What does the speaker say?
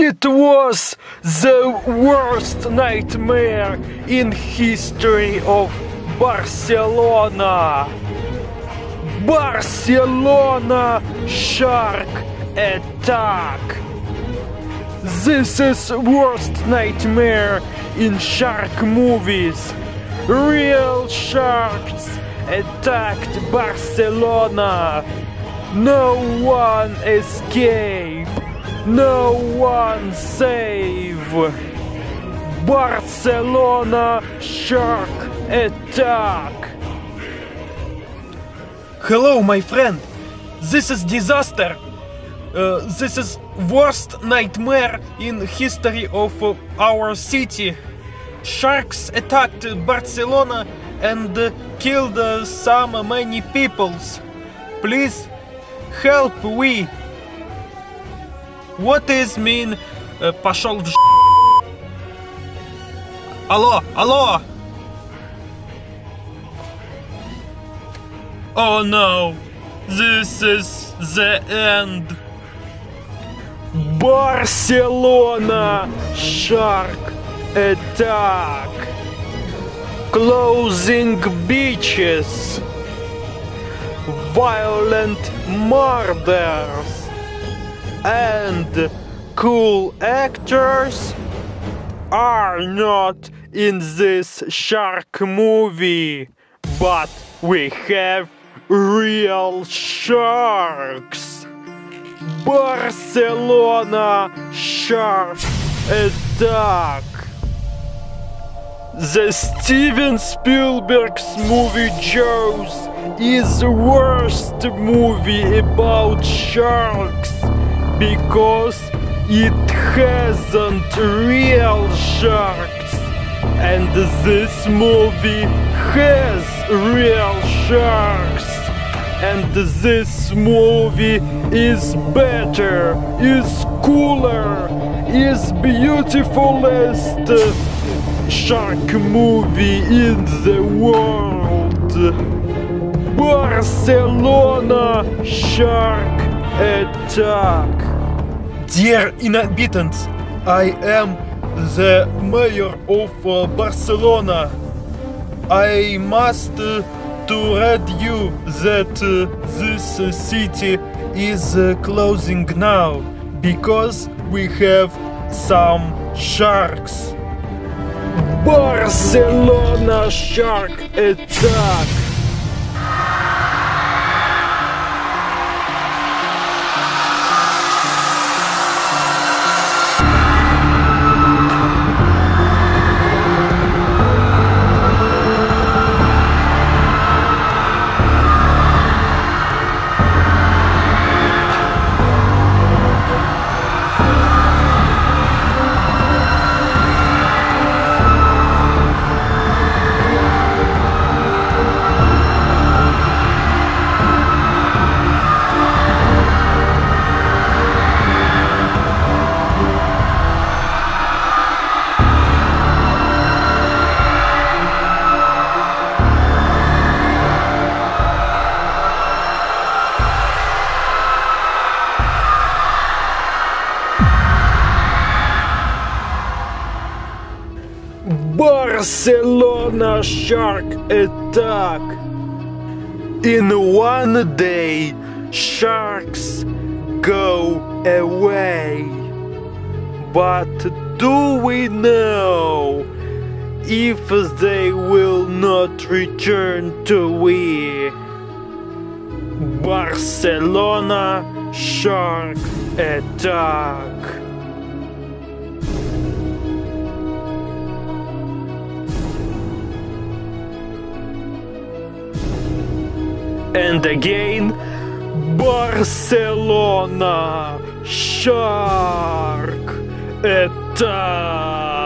It was the worst nightmare in history of Barcelona. Barcelona shark attack. This is worst nightmare in shark movies. Real sharks attacked Barcelona. No one escaped. No one save. Barcelona shark attack. Hello, my friend. This is disaster. Uh, this is worst nightmare in history of uh, our city. Sharks attacked Barcelona and uh, killed uh, some many peoples. Please help we. What is mean? Uh, пошел в ж... Алло, алло. Oh no, this is the end. Barcelona shark attack. Closing beaches. Violent murders. And cool actors are not in this shark movie. But we have real sharks. Barcelona Shark Attack. The Steven Spielberg's movie Jaws is the worst movie about sharks because it hasn't real sharks. And this movie has real sharks and this movie is better, is cooler, is beautifulest shark movie in the world. Barcelona Shark Attack. Uh, Dear inhabitants, I am the mayor of uh, Barcelona. I must uh, to read you that uh, this city is uh, closing now because we have some sharks. Barcelona Shark Attack. Barcelona Shark Attack. In one day, sharks go away. But do we know if they will not return to we? Barcelona Shark Attack. And again Barcelona Shark Attack.